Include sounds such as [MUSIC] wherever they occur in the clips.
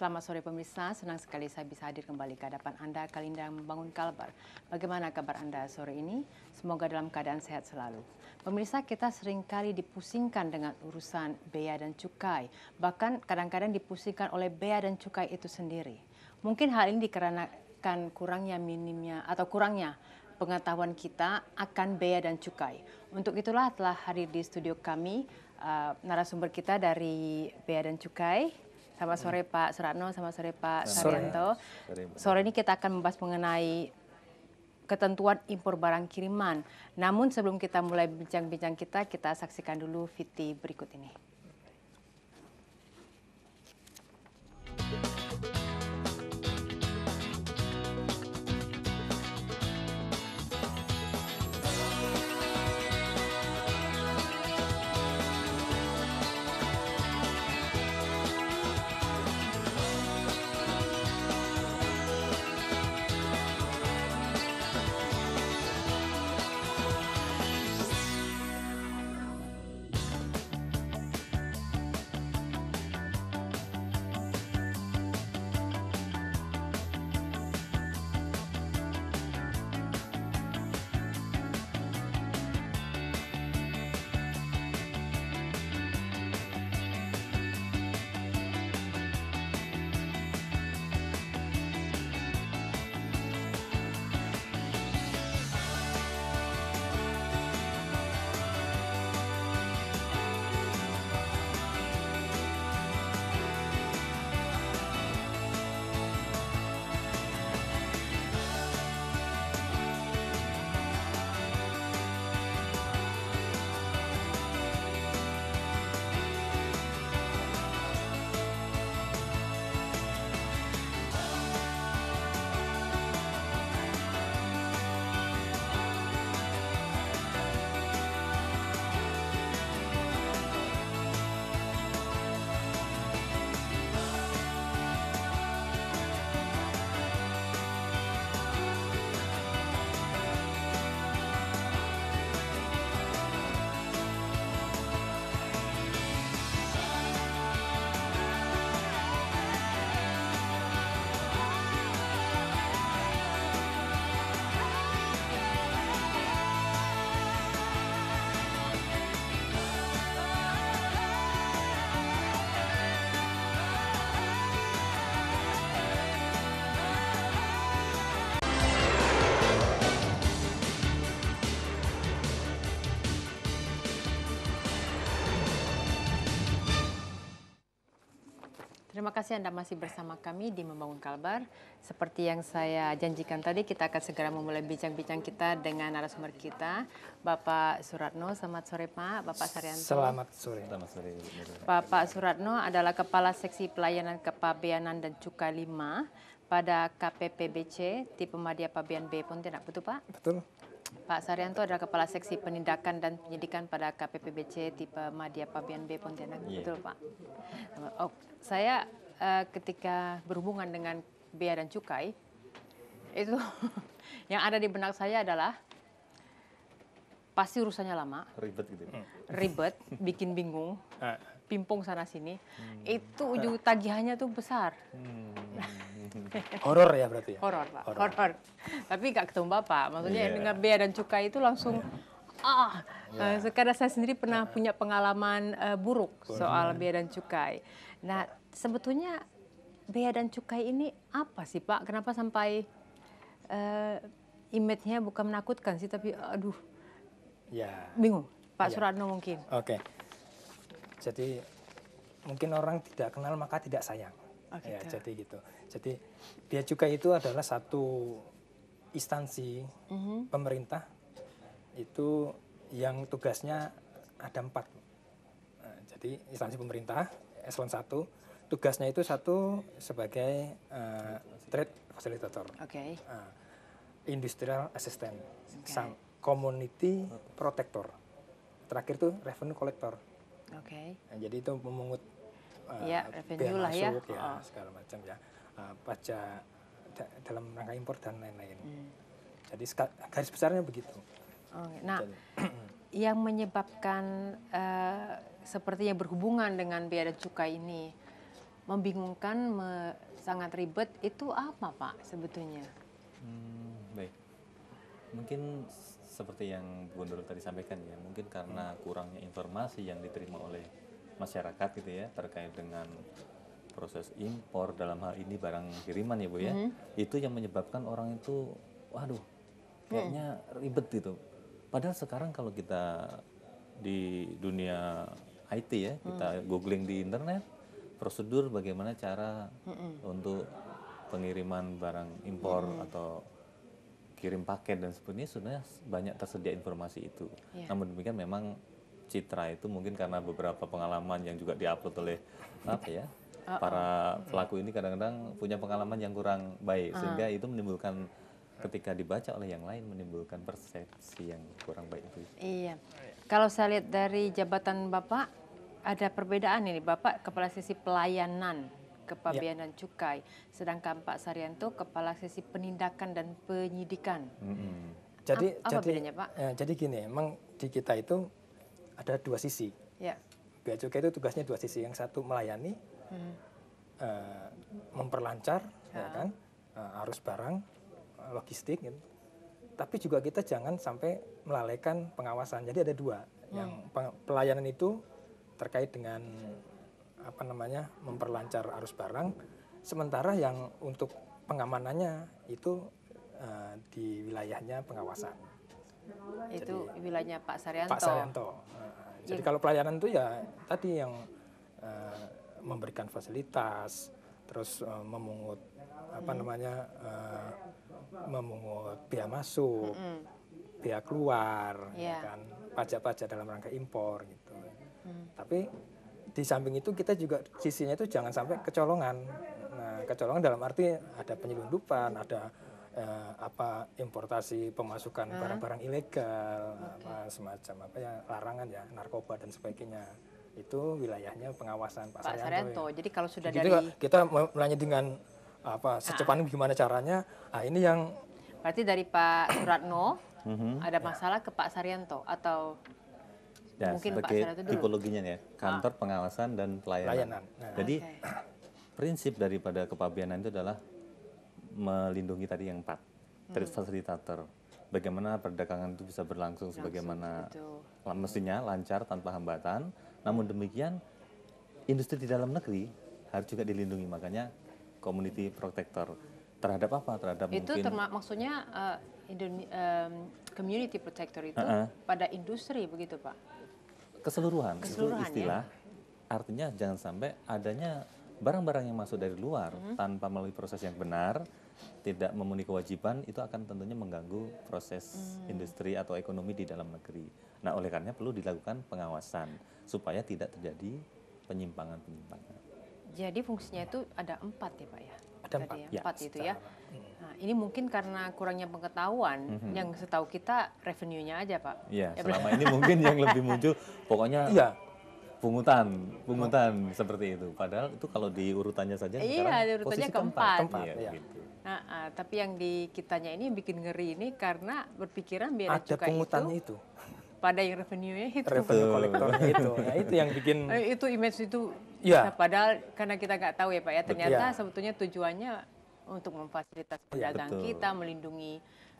Selamat sore pemirsa, senang sekali saya bisa hadir kembali ke hadapan Anda Kalinda Membangun Kalbar. Bagaimana kabar Anda sore ini? Semoga dalam keadaan sehat selalu. Pemirsa kita sering kali dipusingkan dengan urusan bea dan cukai. Bahkan kadang-kadang dipusingkan oleh bea dan cukai itu sendiri. Mungkin hal ini dikarenakan kurangnya minimnya atau kurangnya pengetahuan kita akan bea dan cukai. Untuk itulah telah hadir di studio kami uh, narasumber kita dari bea dan cukai Selamat sore Pak Suratno, selamat sore Pak Saryanto. Sore ini kita akan membahas mengenai ketentuan impor barang kiriman. Namun sebelum kita mulai bincang-bincang kita, kita saksikan dulu VT berikut ini. Terima kasih Anda masih bersama kami di Membangun Kalbar. Seperti yang saya janjikan tadi, kita akan segera memulai bincang-bincang kita dengan narasumber kita, Bapak Suratno. Selamat sore Pak, Bapak Saryanto. Selamat sore. Selamat sore. Bapak Suratno adalah Kepala Seksi Pelayanan Kepabeanan dan Cukai 5 pada KPPBC tipe Madya Pabean B Pontianak, betul Pak? Betul. Pak Saryanto adalah Kepala Seksi Penindakan dan Penyidikan pada KPPBC tipe Madya Pabian B Pontianak, yeah. betul Pak? Oh, saya uh, ketika berhubungan dengan bea dan cukai itu [LAUGHS] yang ada di benak saya adalah pasti urusannya lama, ribet gitu, hmm. ribet, bikin bingung, ah. pimpung sana sini, hmm. itu ujung tagihannya tuh besar. Hmm. Horor ya berarti ya? Horor pak, horor. Tapi nggak ketemu bapak, maksudnya yeah. dengan bea dan cukai itu langsung ah. Yeah. Uh, sekarang saya sendiri pernah punya pengalaman uh, buruk soal bea dan cukai. Nah sebetulnya bea dan cukai ini apa sih Pak? Kenapa sampai uh, image-nya bukan menakutkan sih, tapi aduh, ya. bingung. Pak ya. Suratno mungkin. Oke. Okay. Jadi mungkin orang tidak kenal maka tidak sayang. Oh, gitu. Ya, jadi gitu. Jadi bea cukai itu adalah satu instansi mm -hmm. pemerintah itu yang tugasnya ada empat. Nah, jadi instansi pemerintah eselon satu tugasnya itu satu sebagai uh, trade facilitator, okay. uh, industrial assistant, okay. sang community protector, terakhir itu revenue collector. Okay. Nah, jadi itu memungut uh, ya, revenue lah ya, ya oh. segala macam ya, uh, pajak da dalam rangka impor dan lain-lain. Hmm. Jadi garis besarnya begitu. Oh, nah, [CLEARS THROAT] yang menyebabkan uh, sepertinya berhubungan dengan biaya cukai ini membingungkan, me- sangat ribet itu apa Pak sebetulnya? Hmm, baik. Mungkin seperti yang Bu Nurul tadi sampaikan ya, mungkin karena kurangnya informasi yang diterima oleh masyarakat gitu ya terkait dengan proses impor dalam hal ini barang kiriman ya Bu ya. Itu yang menyebabkan orang itu waduh kayaknya ribet gitu. Padahal sekarang kalau kita di dunia IT ya, kita googling di internet prosedur bagaimana cara untuk pengiriman barang impor atau kirim paket dan sebagainya sebenarnya banyak tersedia informasi itu. Iya. Namun demikian memang Citra itu mungkin karena beberapa pengalaman yang juga diupload oleh apa ya para pelaku ini kadang-kadang punya pengalaman yang kurang baik sehingga itu menimbulkan ketika dibaca oleh yang lain menimbulkan persepsi yang kurang baik itu. Iya. Kalau saya lihat dari jabatan Bapak ada perbedaan ini. Bapak kepala sesi pelayanan kepabeanan cukai, sedangkan Pak Saryanto kepala sesi penindakan dan penyidikan. Mm-mm. Jadi Ap- apa jadi bedanya, Pak? eh, jadi gini, emang di kita itu ada dua sisi. Ya. Bea cukai itu tugasnya dua sisi. Yang satu melayani, Hmm. eh, memperlancar, ya kan, eh, arus barang, eh, logistik, gitu. Tapi juga kita jangan sampai melalaikan pengawasan. Jadi ada dua. Yang peng- pelayanan itu terkait dengan apa namanya memperlancar arus barang, sementara yang untuk pengamanannya itu eh, di wilayahnya pengawasan. Itu wilayahnya Pak Saryanto. Pak Saryanto. Nah, jadi kalau pelayanan itu ya tadi yang eh, memberikan fasilitas, terus eh, memungut apa namanya eh, memungut biaya masuk, biaya keluar, ya Iya. kan, pajak-pajak dalam rangka impor gitu. Tapi di samping itu kita juga sisinya itu jangan sampai kecolongan. Nah, kecolongan dalam arti ada penyelundupan, ada eh, apa importasi pemasukan barang-barang ilegal, apa semacam apa ya larangan ya narkoba dan sebagainya. Itu wilayahnya pengawasan Pak, Pak Saryanto. Saryanto. ya. Jadi kalau sudah Jadi dari kita- mulanya dengan apa secepatnya gimana caranya. Ah ini yang berarti dari Pak Suratno Mhm. ada masalah ke Pak Saryanto atau Ya, Mungkin Pak sebagai Saryanto dulu. tipologinya ya, kantor pengawasan dan pelayanan. Pelayanan. Nah. Jadi Oke. prinsip daripada kepabianan itu adalah melindungi tadi yang empat, trade facilitator. Bagaimana perdagangan itu bisa berlangsung sebagaimana betul. mestinya lancar tanpa hambatan. Namun demikian industri di dalam negeri harus juga dilindungi. Makanya community protector terhadap apa? Terhadap itu mungkin maksudnya Indone- em, community protector itu Uh-uh. pada industri begitu Pak. keseluruhan, Keseluruhan, itu istilah artinya jangan sampai adanya barang-barang yang masuk dari luar Hmm. tanpa melalui proses yang benar tidak memenuhi kewajiban itu akan tentunya mengganggu proses Hmm. industri atau ekonomi di dalam negeri. Nah, oleh karena perlu dilakukan pengawasan supaya tidak terjadi penyimpangan-penyimpangan. Jadi fungsinya itu ada empat ya Pak ya? Ada empat. ya, Ya, empat itu ya. Nah, ini mungkin karena kurangnya pengetahuan yang setahu kita revenue-nya aja Pak. Iya, Ya, selama ini mungkin yang lebih muncul pokoknya Iya. pungutan, pungutan seperti itu. Padahal itu kalau di urutannya saja Iya, sekarang di urutannya posisi keempat. Keempat, Iya, iya. gitu. Nah, ah, tapi yang di kitanya ini yang bikin ngeri ini karena berpikiran biaya Ada cukai pungutannya itu itu. pada yang revenue-nya itu. Revenue kolektornya itu. Nah, itu yang bikin [LAUGHS] Eh, itu image itu Iya. nah, padahal karena kita nggak tahu ya Pak ya ternyata Iya. sebetulnya tujuannya untuk memfasilitasi pedagang betul. kita melindungi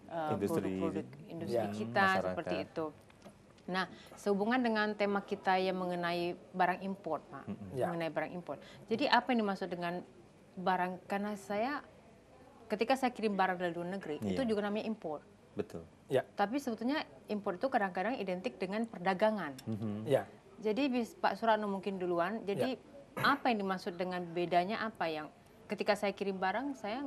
uh, Industri. produk-produk industri Iya, kita masyarakat. seperti itu. Nah, sehubungan dengan tema kita yang mengenai barang impor, Pak, Ya. mengenai barang impor. Jadi apa yang dimaksud dengan barang? Karena saya ketika saya kirim barang dari luar negeri itu Iya. juga namanya impor. Betul. ya, Tapi sebetulnya impor itu kadang-kadang identik dengan perdagangan. Mhm. ya. Jadi bis- Pak Suratno mungkin duluan. Jadi Ya. apa yang dimaksud dengan bedanya apa yang ketika saya kirim barang saya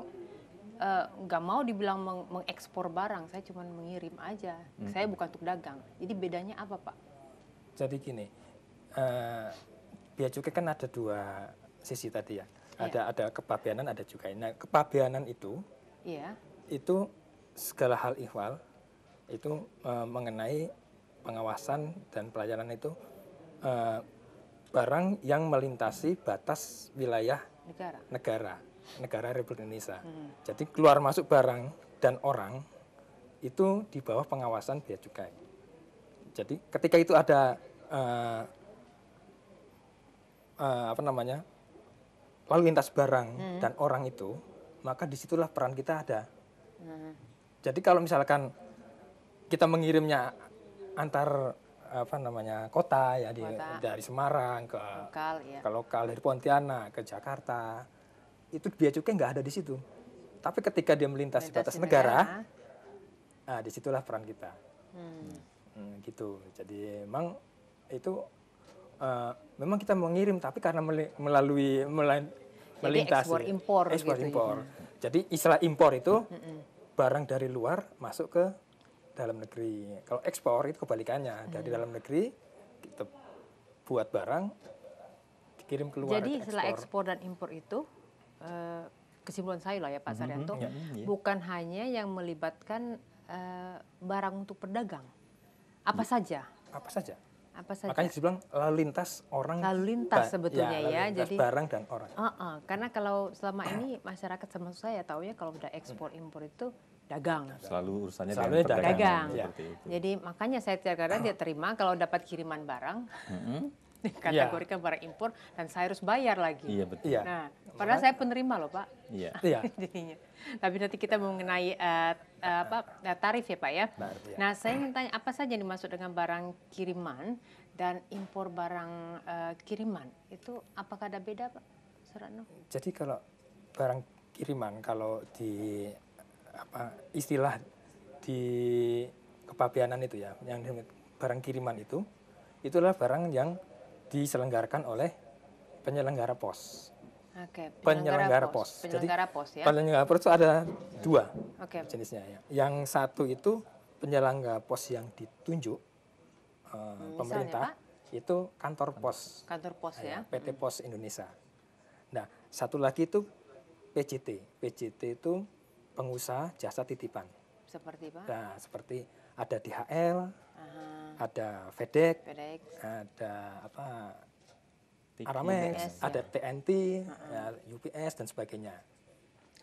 eh, nggak mau dibilang meng- mengekspor barang, saya cuma mengirim aja. Saya bukan untuk dagang. Jadi bedanya apa Pak? Jadi gini, eh bea cukai kan ada dua sisi tadi ya. Ada ada kepabeanan, ada cukai. Nah, kepabeanan itu Iya. itu segala hal ihwal itu eh, mengenai pengawasan dan pelayanan itu eh, barang yang melintasi batas wilayah Negara. negara, negara Republik Indonesia. Jadi keluar masuk barang dan orang itu di bawah pengawasan bea cukai. Jadi ketika itu ada eh, eh, apa namanya lalu lintas barang dan orang itu, maka di situlah peran kita ada. Hmm. Jadi kalau misalkan kita mengirimnya antar apa namanya kota ya di, Kota. dari Semarang ke lokal ya. ke lokal dari Pontianak ke Jakarta itu biaya cukai nggak ada di situ. Tapi ketika dia melintasi batas Melintasi negara, nah di situlah peran kita. Hmm. Hmm, gitu. Jadi memang itu eh, memang kita mengirim tapi karena melalui mela- Jadi melintasi ekspor impor ekspor gitu ya. impor. Jadi istilah impor itu barang dari luar masuk ke dalam negeri. Kalau ekspor itu kebalikannya dari dalam negeri kita buat barang dikirim keluar Jadi ke setelah ekspor dan impor itu eh, kesimpulan saya lah ya Pak Saryanto, ya. Iya. bukan hanya yang melibatkan eh, barang untuk berdagang. Apa saja? apa saja. Apa saja? Makanya dibilang lalu lintas orang Lalu lintas sebetulnya lalu ya, lintas jadi- barang dan orang. Uh-uh, karena kalau selama ini masyarakat sama saya tahu ya kalau udah ekspor impor itu dagang. Selalu urusannya Selalu dengan dagang. Dagang. seperti itu. Jadi makanya saya kadang dia terima kalau dapat kiriman barang Mm-mm. Dikategorikan barang impor dan saya harus bayar lagi. Iya betul. Iya. Nah, padahal saya penerima loh Pak. Iya. [LAUGHS] Iya. jadinya. Tapi nanti kita mengenai eh, eh, apa eh, tarif ya Pak ya. Tarif, ya. Nah saya ingin tanya apa saja yang dimaksud dengan barang kiriman dan impor barang eh, kiriman itu apakah ada beda Pak Surano? Jadi kalau barang kiriman kalau di apa istilah di kepabianan itu ya, yang barang kiriman itu itulah barang yang diselenggarakan oleh penyelenggara pos. Oke. Penyelenggara pos. Jadi, Penyelenggara pos ya. Penyelenggara pos itu ada dua Oke. jenisnya ya. Yang satu itu penyelenggara pos yang ditunjuk eh, Misalnya, pemerintah Pak? itu kantor pos Kantor pos ya. PT Pos Indonesia. Nah, satu lagi itu PJT. PJT itu pengusaha jasa titipan. Seperti Pak. Nah, seperti ada DHL, Aha. Ada FedEx, FedEx. ada apa Tiki, Aramex, ya. ada TNT, ya, UPS dan sebagainya.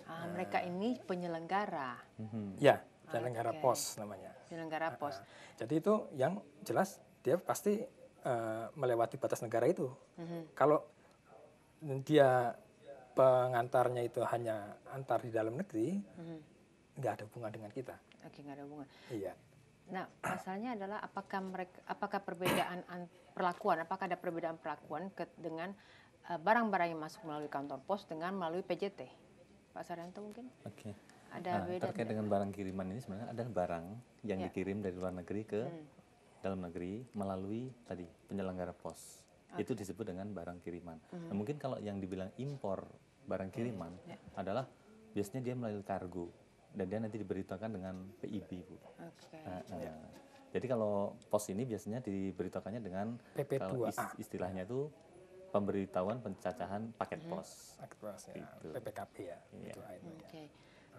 Ah, mereka ini penyelenggara, Mhm. Ya, penyelenggara Oke. pos namanya. penyelenggara pos. Nah, jadi itu yang jelas dia pasti eh, melewati batas negara itu. Mhm. Kalau dia pengantarnya itu hanya antar di dalam negeri, Mhm. nggak ada hubungan dengan kita. Oke, nggak ada hubungan. Iya. Nah, masalahnya adalah apakah mereka, apakah perbedaan an- perlakuan, apakah ada perbedaan perlakuan ke, dengan eh, barang-barang yang masuk melalui kantor pos dengan melalui PJT, Pak Saryanto mungkin Oke. ada Nah, beda. terkait dengan barang kiriman ini sebenarnya ada barang yang Ya. dikirim dari luar negeri ke Hmm. dalam negeri melalui tadi penyelenggara pos. Itu disebut dengan barang kiriman. Nah, mungkin kalau yang dibilang impor barang kiriman Ya. adalah biasanya dia melalui kargo dan dia nanti diberitakan dengan PIB, Bu. Oke. Nah, nah. Jadi kalau pos ini biasanya diberitakannya dengan kalau PP2A. is- istilahnya itu pemberitahuan pencacahan paket pos. Aktuas, ya, Gitu. PPKP ya. Iya. Itu, itu, ya. Oke.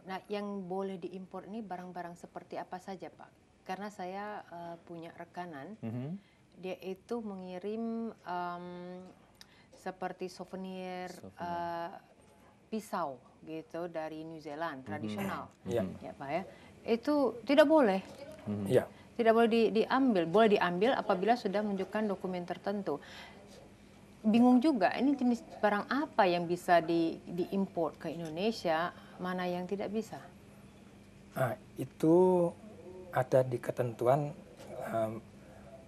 Nah, yang boleh diimpor ini barang-barang seperti apa saja, Pak? Karena saya eh, punya rekanan, Mhm. dia itu mengirim em, seperti souvenir, eh, pisau gitu dari New Zealand tradisional, Iya. ya Pak ya. Itu tidak boleh, Mhm. Iya. tidak boleh di- diambil. Boleh diambil apabila sudah menunjukkan dokumen tertentu. Bingung juga, ini jenis barang apa yang bisa di diimpor ke Indonesia, mana yang tidak bisa? Nah, itu ada di ketentuan em,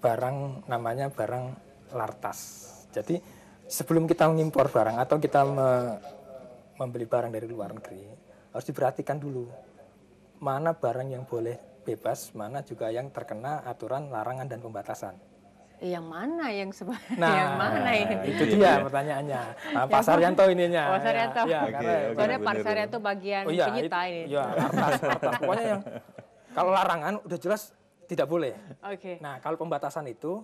barang namanya barang lartas. Jadi sebelum kita mengimpor barang atau kita me- membeli barang dari luar negeri harus diperhatikan dulu mana barang yang boleh bebas, mana juga yang terkena aturan larangan dan pembatasan. Yang mana yang sebenarnya? [LAUGHS] Nah, yang mana ini? itu dia pertanyaannya. [LAUGHS] Nah, Pak Saryanto ininya. Oh, Saryanto. Ya, Oke, karena- oke. Soalnya Pak Saryanto bagian Oh iya, penyita ini. Iya, lartas, lartas. Pokoknya yang kalau larangan udah jelas tidak boleh. Oke. Nah, kalau pembatasan itu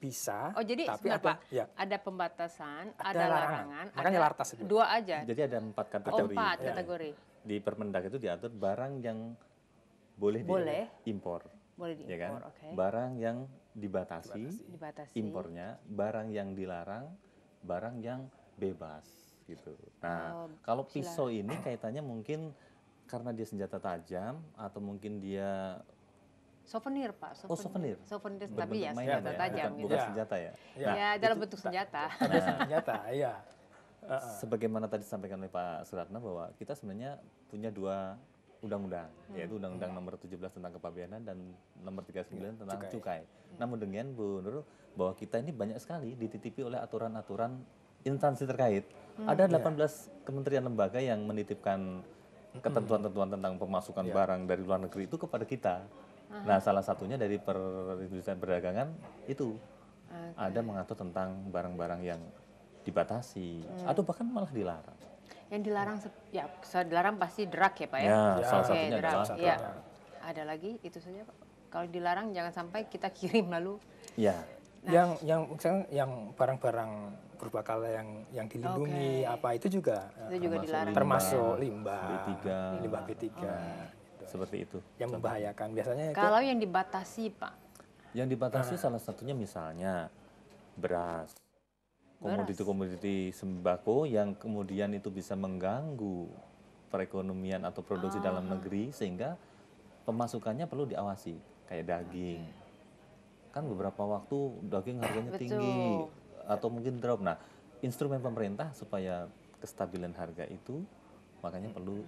bisa, Oh jadi tapi ada Pak, ya, ada pembatasan, Ada ada, larangan. larangan, Makanya ada lartas itu. dua aja. Jadi ada empat Oh, kategori. empat Ya. kategori. Di Permendak itu diatur barang yang boleh, Boleh. diimpor, Boleh ya kan? diimpor, oke. Barang yang dibatasi, Dibatasi. impornya, barang yang dilarang, barang yang bebas gitu. Nah, Oh, kalau pisau ini kaitannya mungkin karena dia senjata tajam atau mungkin dia Souvenir, Pak. oh souvenir. Souvenir, tapi Berbentuk ya senjata ya, tajam bukan, gitu. bukan Ya. senjata ya. Ya. Ya, dalam bentuk senjata. ada senjata, iya. sebagaimana tadi disampaikan oleh Pak Suratna bahwa kita sebenarnya punya dua undang-undang, yaitu Undang-Undang Nomor 17 tentang Kepabeanan dan Nomor 39 tentang cukai. Namun demikian Bu Nur, bahwa kita ini banyak sekali dititipi oleh aturan-aturan instansi terkait. Ada 18 kementerian lembaga yang menitipkan ketentuan-ketentuan tentang pemasukan barang dari luar negeri itu kepada kita. Nah, salah satunya dari perindustrian perdagangan itu ada mengatur tentang barang-barang yang dibatasi atau bahkan malah dilarang. Yang dilarang, ya dilarang pasti drug ya Pak ya? Ya, salah Oke, satunya drug. adalah Ya. Ada lagi itu saja Pak. Kalau dilarang jangan sampai kita [LAUGHS] kirim lalu. Ya, Yang yang misalnya yang barang-barang berbakal yang yang dilindungi apa itu juga eh, Itu juga Termasuk dilarang. termasuk limbah, B3. limbah B3 seperti itu. yang membahayakan. Biasanya itu Kalau yang dibatasi Pak, Yang dibatasi salah satunya misalnya beras, komoditi-komoditi sembako yang kemudian itu bisa mengganggu perekonomian atau produksi dalam negeri sehingga pemasukannya perlu diawasi kayak daging. Kan beberapa waktu daging harganya Betul. tinggi atau mungkin drop. Nah, instrumen pemerintah supaya kestabilan harga itu makanya perlu